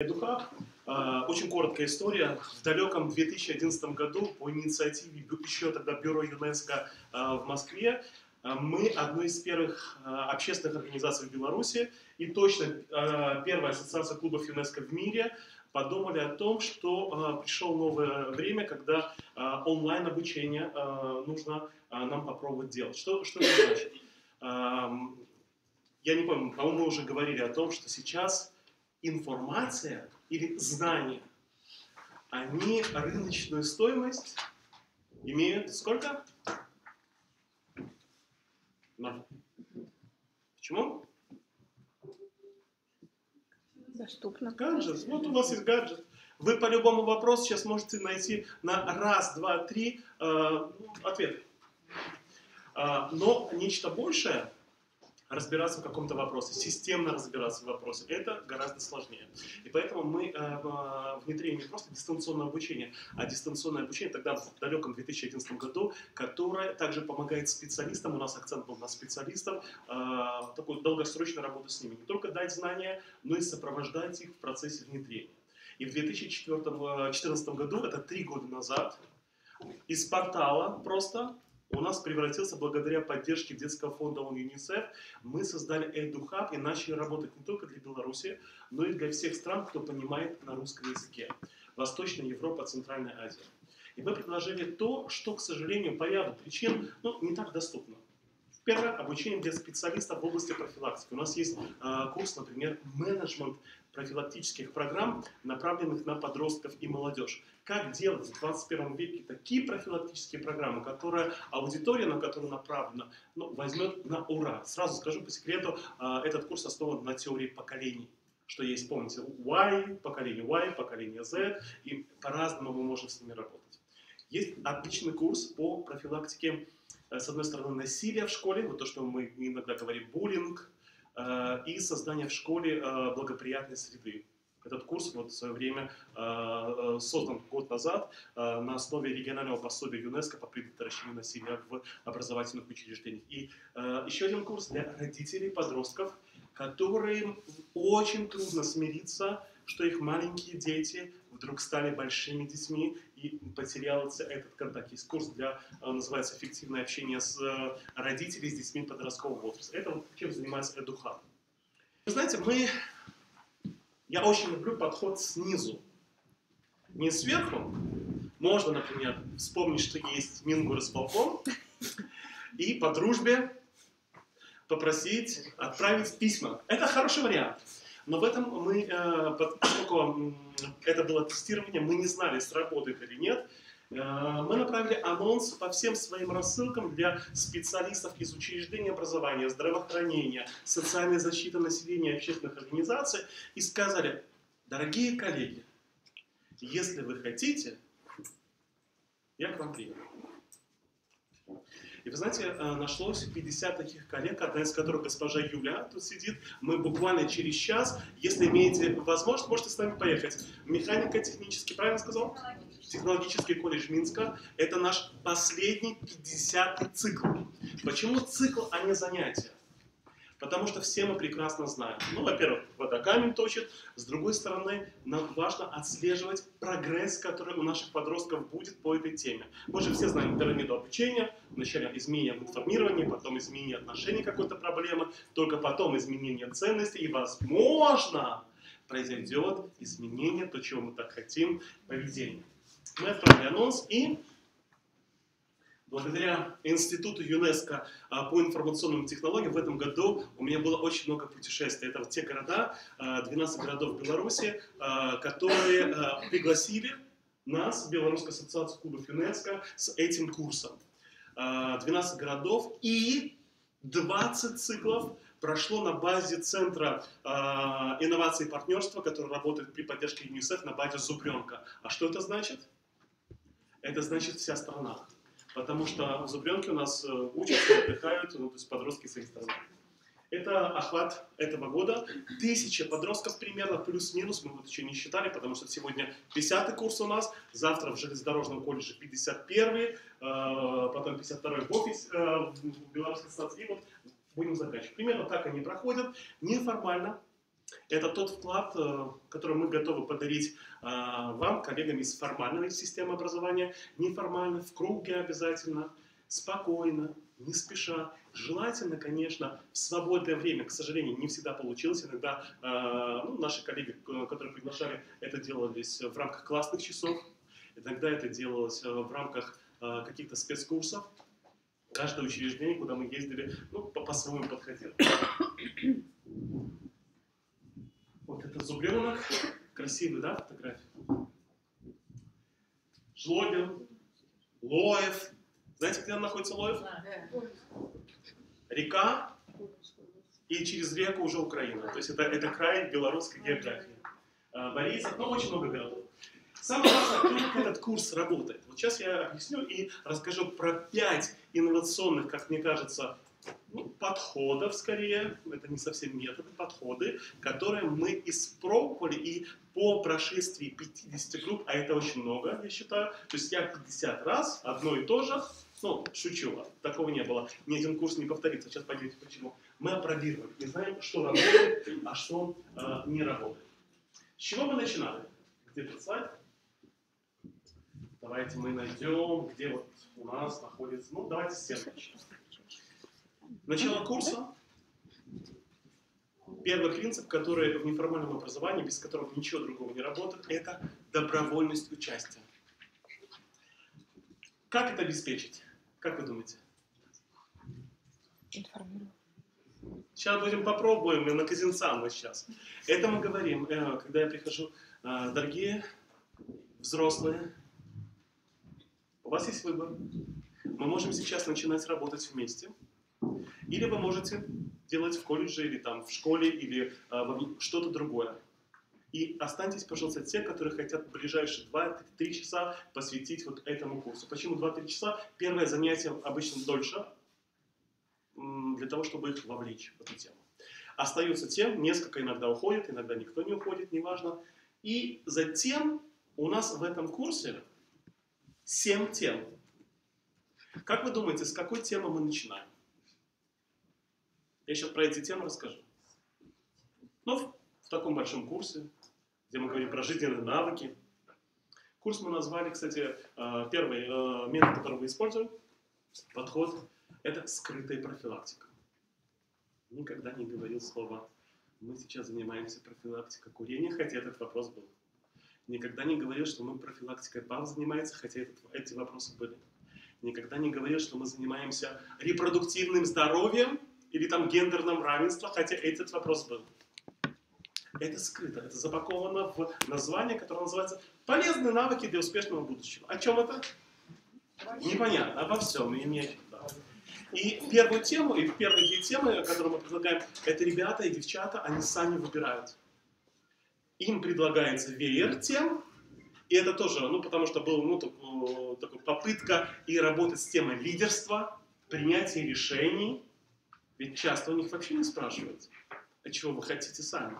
EduHub. А, очень короткая история. В далеком 2011 году по инициативе еще тогда бюро ЮНЕСКО а, в Москве мы одной из первых а, общественных организаций в Беларуси и точно первая ассоциация клубов ЮНЕСКО в мире подумали о том, что пришло новое время, когда онлайн обучение нужно нам попробовать делать. Что, что это значит? Я не помню, по-моему, мы уже говорили о том, что сейчас информация или знания, они рыночную стоимость имеют сколько? Ноль. Почему? Доступно. Гаджет. Вот у вас есть гаджет. Вы по любому вопросу сейчас можете найти на раз, два, три э, ответ. Э, но нечто большее разбираться в каком-то вопросе, системно разбираться в вопросе, это гораздо сложнее. И поэтому мы э, внедрили не просто дистанционное обучение, а дистанционное обучение тогда в далеком 2011 году, которое также помогает специалистам, у нас акцент был на специалистов, э, такую долгосрочную работу с ними. Не только дать знания, но и сопровождать их в процессе внедрения. И в 2014 году, это три года назад, из портала просто у нас превратился благодаря поддержке детского фонда ЮНИСЕФ. Мы создали EduHub и начали работать не только для Беларуси, но и для всех стран, кто понимает на русском языке. Восточная Европа, Центральная Азия. И мы предложили то, что, к сожалению, по ряду причин ну, не так доступно. Первое – обучение для специалистов в области профилактики. У нас есть э, курс, например, менеджмент профилактических программ, направленных на подростков и молодежь. Как делать в 21 веке такие профилактические программы, которые аудитория, на которую направлена, ну, возьмет на ура. Сразу скажу по секрету, а, этот курс основан на теории поколений что есть, помните, Y, поколение Y, поколение Z, и по-разному мы можем с ними работать. Есть отличный курс по профилактике, э, с одной стороны, насилия в школе, вот то, что мы иногда говорим, буллинг, и создание в школе э, благоприятной среды. Этот курс вот в свое время э, создан год назад на основе регионального пособия ЮНЕСКО по предотвращению насилия в образовательных учреждениях. И еще один курс для родителей, подростков, которым очень трудно смириться, что их маленькие дети вдруг стали большими детьми и потерялся этот контакт. Есть курс для, э, называется «Эффективное общение с э, родителями, с детьми подросткового возраста». Это вот чем занимается Эдуха. Вы знаете, мы... Я очень люблю подход снизу. Не сверху. Можно, например, вспомнить, что есть Мингур исполком, и по дружбе попросить отправить письма. Это хороший вариант. Но в этом мы, э, поскольку это было тестирование, мы не знали, сработает или нет, э, мы направили анонс по всем своим рассылкам для специалистов из учреждений образования, здравоохранения, социальной защиты населения, общественных организаций и сказали, дорогие коллеги, если вы хотите, я к вам приеду. И вы знаете, э, нашлось 50 таких коллег, одна из которых госпожа Юля тут сидит. Мы буквально через час, если имеете возможность, можете с нами поехать. Механико-технический, правильно сказал? Технологический колледж Минска. Это наш последний 50-й цикл. Почему цикл, а не занятие? Потому что все мы прекрасно знаем. Ну, во-первых, вода камень точит. С другой стороны, нам важно отслеживать прогресс, который у наших подростков будет по этой теме. Мы же все знаем пирамиду обучения. Вначале изменение в информировании, потом изменение отношений какой-то проблемы, только потом изменение ценностей. И, возможно, произойдет изменение, то, чего мы так хотим, поведения. Мы отправили анонс и Благодаря Институту ЮНЕСКО а, по информационным технологиям в этом году у меня было очень много путешествий. Это вот те города, 12 а, городов Беларуси, а, которые пригласили нас, Белорусскую ассоциацию клубов ЮНЕСКО, с этим курсом. 12 городов и 20 циклов прошло на базе Центра инноваций и партнерства, который работает при поддержке ЮНИСЕФ на базе Зубренка. А что это значит? Это значит вся страна потому что в Зубренке у нас э, учатся, отдыхают, ну, то есть подростки с их стороны. Это охват этого года. Тысяча подростков примерно, плюс-минус, мы вот еще не считали, потому что сегодня 50-й курс у нас, завтра в железнодорожном колледже 51-й, э, потом 52-й в офисе, э, в Белорусской стации, и вот будем заканчивать. Примерно так они проходят, неформально, Это тот вклад, э, который мы готовы подарить э, вам, коллегам из формальной системы образования, неформально, в круге обязательно, спокойно, не спеша. Желательно, конечно, в свободное время. К сожалению, не всегда получилось. Иногда э, ну, наши коллеги, которые приглашали, это делались в рамках классных часов. Иногда это делалось в рамках каких-то спецкурсов. Каждое учреждение, куда мы ездили, ну, по-своему подходило. Зубленок. Красивый, да, фотография? Жлобин, Лоев. Знаете, где находится Лоев? Река, и через реку уже Украина. То есть это, это край белорусской географии. А, Борисов, ну, очень много городов. Самое важное, как этот курс работает. Вот сейчас я объясню и расскажу про пять инновационных, как мне кажется, ну, подходов скорее, это не совсем методы, подходы, которые мы испробовали и по прошествии 50 групп, а это очень много, я считаю, то есть я 50 раз одно и то же, ну, шучу, такого не было, ни один курс не повторится, сейчас поймете почему. Мы опробировали и знаем, что работает, а что э, не работает. С чего мы начинали? Где этот слайд? Давайте мы найдем, где вот у нас находится, ну, давайте с тем. Начало курса. Первый принцип, который в неформальном образовании, без которого ничего другого не работает, это добровольность участия. Как это обеспечить? Как вы думаете? Информирую. Сейчас будем попробуем на Казинцан сейчас. Это мы говорим, э, когда я прихожу, э, дорогие взрослые, у вас есть выбор. Мы можем сейчас начинать работать вместе – или вы можете делать в колледже, или там в школе, или э, что-то другое. И останьтесь, пожалуйста, те, которые хотят ближайшие 2-3 часа посвятить вот этому курсу. Почему 2-3 часа? Первое занятие обычно дольше, для того, чтобы их вовлечь в эту тему. Остаются тем, несколько иногда уходит, иногда никто не уходит, неважно. И затем у нас в этом курсе 7 тем. Как вы думаете, с какой темы мы начинаем? Я сейчас про эти темы расскажу. Но в, таком большом курсе, где мы говорим про жизненные навыки, курс мы назвали, кстати, э, первый э, метод, который мы используем, подход, это скрытая профилактика. Никогда не говорил слова «мы сейчас занимаемся профилактикой курения», хотя этот вопрос был. Никогда не говорил, что мы профилактикой ПАВ занимаемся, хотя этот, эти вопросы были. Никогда не говорил, что мы занимаемся репродуктивным здоровьем, или там гендерном равенстве, хотя этот вопрос был. Это скрыто, это запаковано в название, которое называется «Полезные навыки для успешного будущего». О чем это? Непонятно, обо всем и не да. И первую тему, и первые две темы, которые мы предлагаем, это ребята и девчата, они сами выбирают. Им предлагается веер тем, и это тоже, ну, потому что была ну, такая попытка и работать с темой лидерства, принятия решений, ведь часто у них вообще не спрашивают, а чего вы хотите сами.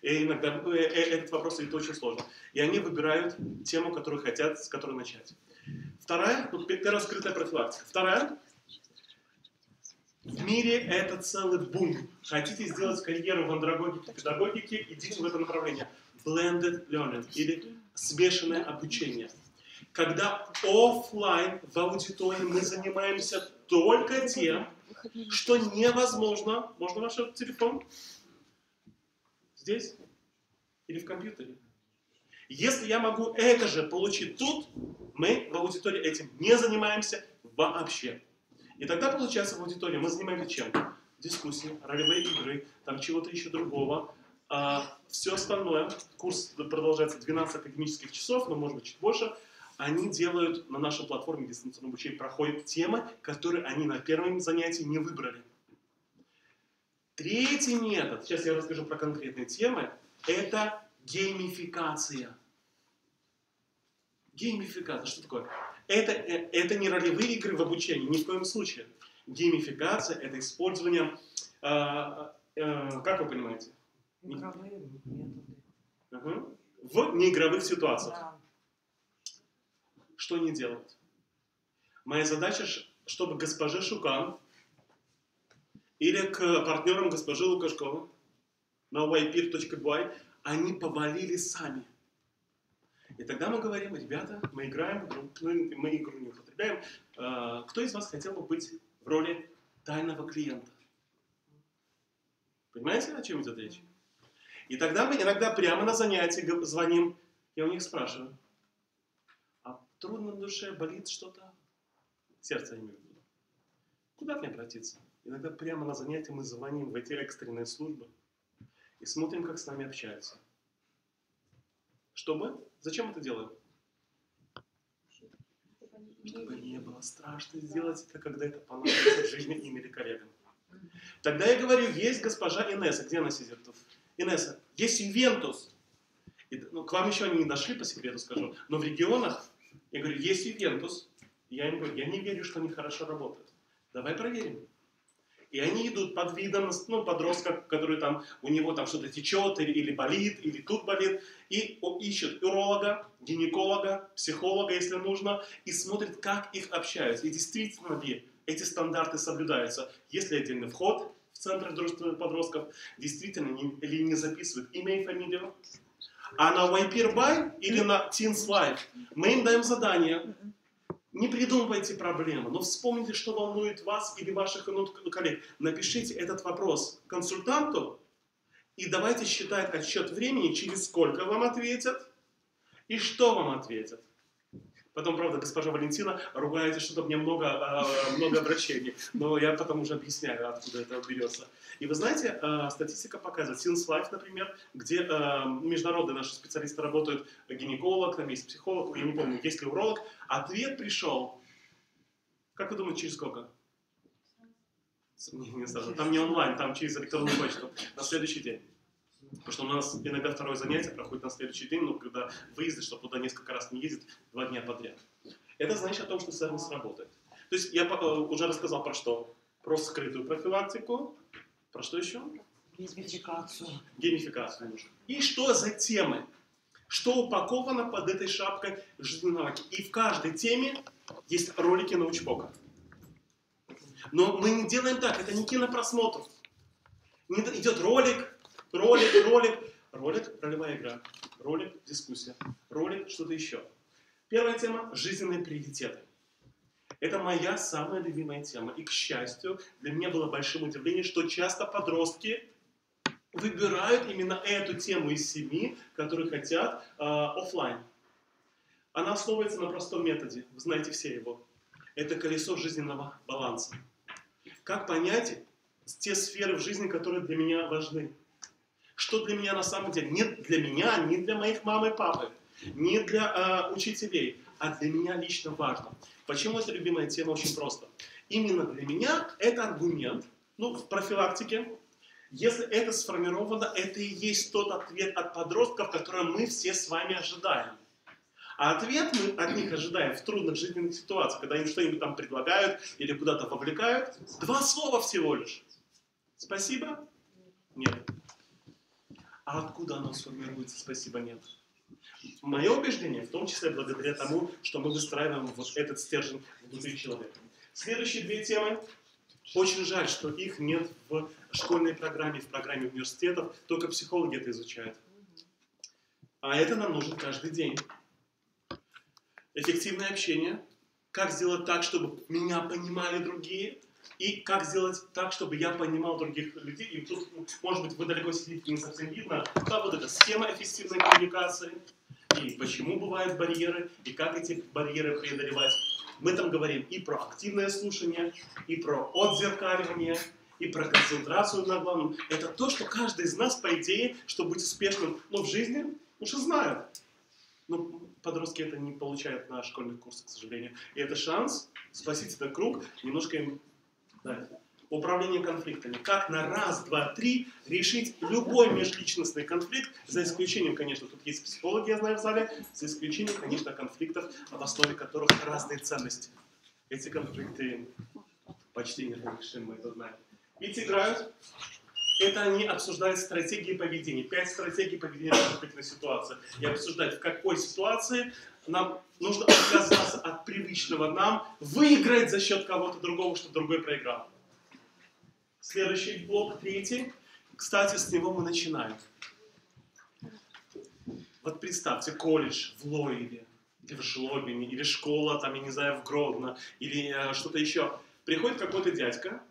И иногда э, э, этот вопрос это очень сложно. И они выбирают тему, которую хотят, с которой начать. Вторая, ну, первая скрытая профилактика. Вторая, в мире это целый бум. Хотите сделать карьеру в андрогогике, педагогике, идите в это направление. Blended learning или смешанное обучение. Когда офлайн в аудитории мы занимаемся только тем, что невозможно. Можно ваш телефон? Здесь? Или в компьютере? Если я могу это же получить тут, мы в аудитории этим не занимаемся вообще. И тогда получается в аудитории мы занимаемся чем? Дискуссии, ролевые игры, там чего-то еще другого. А все остальное, курс продолжается 12 академических часов, но может быть чуть больше, они делают на нашей платформе дистанционного обучения, проходят темы, которые они на первом занятии не выбрали. Третий метод, сейчас я расскажу про конкретные темы, это геймификация. Геймификация, что такое? Это, э, это не ролевые игры в обучении, ни в коем случае. Геймификация – это использование, э, э, как вы понимаете? Игровые методы. Угу. В неигровых ситуациях. Да что не делать. Моя задача, чтобы госпоже Шукан или к партнерам госпожи Лукашковой на ypir.by, они повалили сами. И тогда мы говорим, ребята, мы играем, ну, мы игру не употребляем. А, Кто из вас хотел бы быть в роли тайного клиента? Понимаете, о чем идет речь? И тогда мы иногда прямо на занятии звоним, я у них спрашиваю, трудно на душе, болит что-то? Сердце имею в. Куда мне обратиться? Иногда прямо на занятии мы звоним в эти экстренные службы и смотрим, как с нами общаются. Чтобы? Зачем это делаем? Чтобы не было страшно сделать это, когда это понадобится в жизни им или коллегам. Тогда я говорю, есть госпожа Инесса. Где она сидит? Инесса, есть Ювентус. И, ну, к вам еще они не дошли, по секрету скажу. Но в регионах, я говорю, есть Ювентус. Я им говорю, я не верю, что они хорошо работают. Давай проверим. И они идут под видом ну, подростка, который там, у него там что-то течет, или, или болит, или тут болит, и ищут уролога, гинеколога, психолога, если нужно, и смотрит, как их общаются. И действительно ли эти стандарты соблюдаются. Есть ли отдельный вход в центр дружественных подростков, действительно ли не записывают имя и фамилию. А на YPRBY или на Teens Life мы им даем задание не придумывайте проблемы, но вспомните, что волнует вас или ваших коллег. Напишите этот вопрос консультанту и давайте считать отсчет времени, через сколько вам ответят и что вам ответят. Потом, правда, госпожа Валентина ругается, что там мне много, а, много обращений, но я потом уже объясняю, откуда это берется. И вы знаете, а, статистика показывает, Sins Life, например, где а, международные наши специалисты работают, гинеколог, там есть психолог, я не помню, есть ли уролог, ответ пришел, как вы думаете, через сколько? Не, не сразу. Там не онлайн, там через электронную почту, на следующий день. Потому что у нас иногда второе занятие проходит на следующий день, но когда выезды, чтобы туда несколько раз не ездит, два дня подряд. Это значит о том, что сервис работает. То есть я э, уже рассказал про что? Про скрытую профилактику. Про что еще? Геймификацию. Геймификацию нужно. И что за темы? Что упаковано под этой шапкой жизненной науки? И в каждой теме есть ролики научпока. Но мы не делаем так, это не кинопросмотр. Не идет ролик, ролик, ролик, ролик, ролевая игра, ролик, дискуссия, ролик, что-то еще. Первая тема – жизненные приоритеты. Это моя самая любимая тема. И, к счастью, для меня было большим удивлением, что часто подростки выбирают именно эту тему из семи, которые хотят э, офлайн. Она основывается на простом методе. Вы знаете все его. Это колесо жизненного баланса. Как понять те сферы в жизни, которые для меня важны? Что для меня на самом деле? Не для меня, не для моих мамы и папы, не для э, учителей, а для меня лично важно. Почему это любимая тема? Очень просто. Именно для меня это аргумент, ну, в профилактике, если это сформировано, это и есть тот ответ от подростков, который мы все с вами ожидаем. А ответ мы от них ожидаем в трудных жизненных ситуациях, когда им что-нибудь там предлагают или куда-то вовлекают. Два слова всего лишь. Спасибо? Нет. А откуда оно сформируется? Спасибо, нет. Мое убеждение, в том числе благодаря тому, что мы выстраиваем вот этот стержень внутри человека. Следующие две темы. Очень жаль, что их нет в школьной программе, в программе университетов, только психологи это изучают. А это нам нужен каждый день. Эффективное общение. Как сделать так, чтобы меня понимали другие, и как сделать так, чтобы я понимал других людей. И тут, может быть, вы далеко сидите, не совсем видно, да, вот эта схема эффективной коммуникации, и почему бывают барьеры, и как эти барьеры преодолевать. Мы там говорим и про активное слушание, и про отзеркаливание, и про концентрацию на главном. Это то, что каждый из нас, по идее, чтобы быть успешным ну, в жизни, уже знает. Но подростки это не получают на школьных курсах, к сожалению. И это шанс спасить этот круг, немножко им дать. Управление конфликтами. Как на раз, два, три решить любой межличностный конфликт, за исключением, конечно, тут есть психологи, я знаю в зале, за исключением, конечно, конфликтов, в основе которых разные ценности. Эти конфликты почти неразрешимы, мы это знаем. Ведь играют, это они обсуждают стратегии поведения, пять стратегий поведения в конфликтной ситуации. И обсуждать, в какой ситуации нам нужно отказаться от привычного нам, выиграть за счет кого-то другого, чтобы другой проиграл. Следующий блок, третий. кстати, с него мы начинаем. Вот представьте, колледж в Лоеве, или в Жлобине, или школа, там, я не знаю, в Гродно, или э, что-то еще. Приходит какой-то дядька,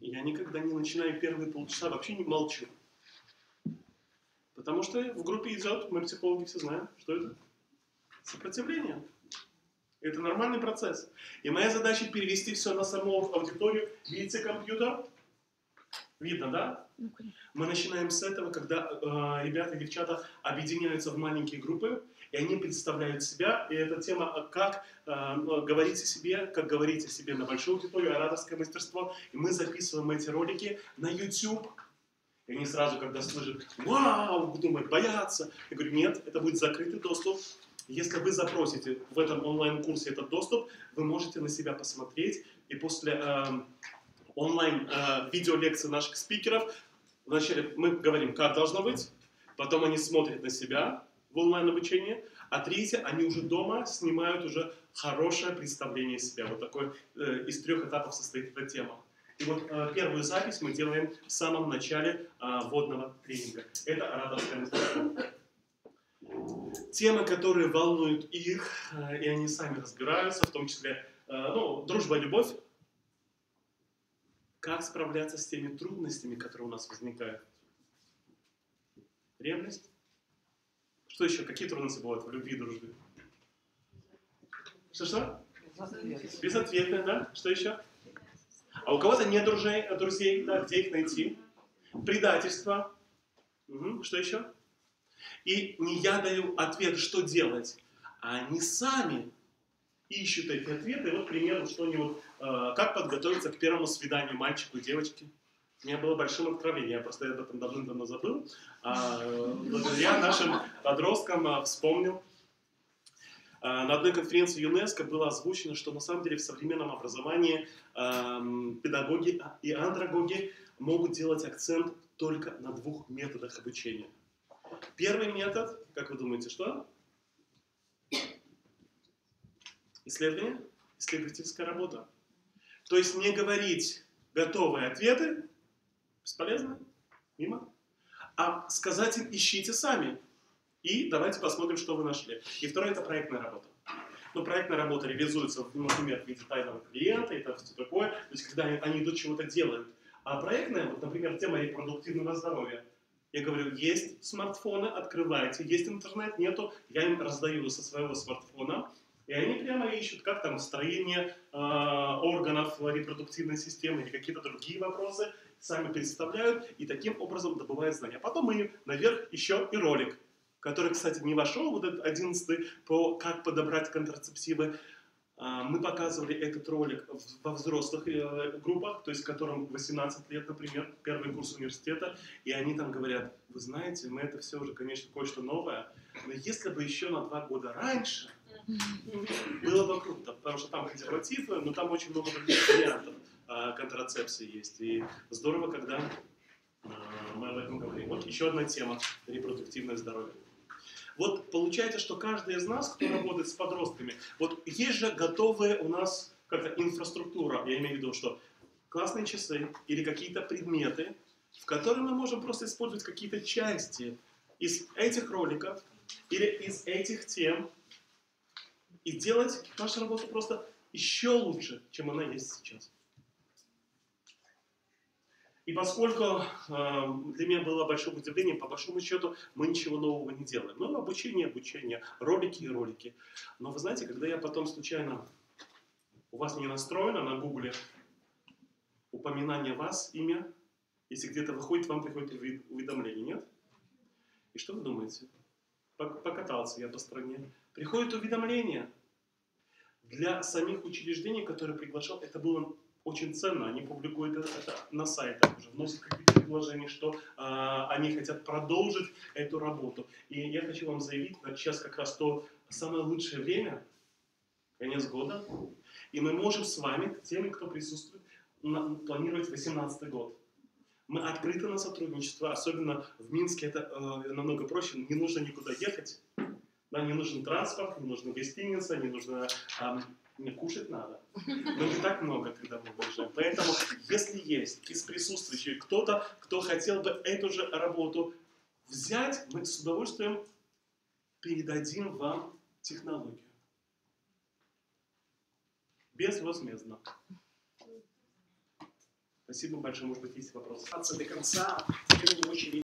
я никогда не начинаю первые полчаса, вообще не молчу. Потому что в группе идет, мы психологи все знаем, что это? Сопротивление. Это нормальный процесс. И моя задача перевести все на саму аудиторию. Видите компьютер? Видно, да? Ну. Мы начинаем с этого, когда э, ребята и девчата объединяются в маленькие группы, и они представляют себя. И эта тема, э, как э, говорить о себе, как говорить о себе на большую аудиторию, ораторское мастерство. И мы записываем эти ролики на YouTube. И они сразу, когда слышат, вау, думают, боятся. Я говорю, нет, это будет закрытый доступ. Если вы запросите в этом онлайн-курсе этот доступ, вы можете на себя посмотреть. И после э, онлайн э, наших спикеров, вначале мы говорим, как должно быть, потом они смотрят на себя в онлайн-обучении, а третье, они уже дома снимают уже хорошее представление себя. Вот такой э, из трех этапов состоит эта тема. И вот э, первую запись мы делаем в самом начале э, вводного тренинга. Это ораторское мастерство. Темы, которые волнуют их, э, и они сами разбираются, в том числе э, ну, дружба, любовь, как справляться с теми трудностями, которые у нас возникают. Ревность. Что еще? Какие трудности бывают в любви и дружбе? Что-что? Безответные, да? Что еще? А у кого-то нет друзей, друзей да, где их найти? Предательство. Мгм, Что еще? И не я даю ответ, что делать, а они сами ищут эти ответы. Вот, к примеру, что они вот, э, как подготовиться к первому свиданию мальчику и девочки. У меня было большим откровением, я просто об этом давным-давно забыл. А, благодаря нашим подросткам э, вспомнил. А, На одной конференции ЮНЕСКО было озвучено, что на самом деле в современном образовании педагоги и андрогоги могут делать акцент только на двух методах обучения. Первый метод, как вы думаете, что? Исследование, исследовательская работа. То есть не говорить готовые ответы, бесполезно, мимо, а сказать им ищите сами. И давайте посмотрим, что вы нашли. И второе это проектная работа. Ну, проектная работа реализуется, например, в виде тайного клиента и там все такое, то есть когда они, они идут чего-то делают. А проектная, вот, например, тема репродуктивного здоровья. Я говорю, есть смартфоны, открывайте, есть интернет, нету, я им раздаю со своего смартфона, и они прямо ищут, как там строение э, органов репродуктивной системы или какие-то другие вопросы, сами представляют и таким образом добывают знания. Потом мы наверх еще и ролик, который, кстати, не вошел, вот этот одиннадцатый, по как подобрать контрацептивы. А, Мы показывали этот ролик во взрослых э, группах, то есть которым 18 лет, например, первый курс университета, и они там говорят, вы знаете, мы это все уже, конечно, кое-что новое, но если бы еще на два года раньше, было бы круто, потому что там презервативы, но там очень много вариантов а, контрацепции есть. И здорово, когда а, мы об этом говорим. Вот еще одна тема – репродуктивное здоровье. Вот получается, что каждый из нас, кто работает с подростками, вот есть же готовая у нас как-то инфраструктура, я имею в виду, что классные часы или какие-то предметы, в которые мы можем просто использовать какие-то части из этих роликов или из этих тем и делать нашу работу просто еще лучше, чем она есть сейчас. И поскольку э, для меня было большое удивление, по большому счету мы ничего нового не делаем. Ну, обучение, обучение, ролики и ролики. Но вы знаете, когда я потом случайно, у вас не настроено на гугле упоминание вас, имя, если где-то выходит, вам приходит уведомление, нет? И что вы думаете? Пок- Покатался я по стране. Приходит уведомление. Для самих учреждений, которые приглашал, это было очень ценно. Они публикуют это, на сайтах уже, вносят какие-то предложения, что а, они хотят продолжить эту работу. И я хочу вам заявить, что сейчас как раз то самое лучшее время, конец года, и мы можем с вами, теми, кто присутствует, на- планировать 2018 год. Мы открыты на сотрудничество, особенно в Минске это э, намного проще, не нужно никуда ехать, да, не нужен транспорт, не нужна гостиница, не нужно ам, Не, кушать надо. Но не так много, когда мы выезжаем. Поэтому, если есть из присутствующих кто-то, кто хотел бы эту же работу взять, мы с удовольствием передадим вам технологию. Безвозмездно. Спасибо большое. Может быть, есть вопросы? до конца, теперь очень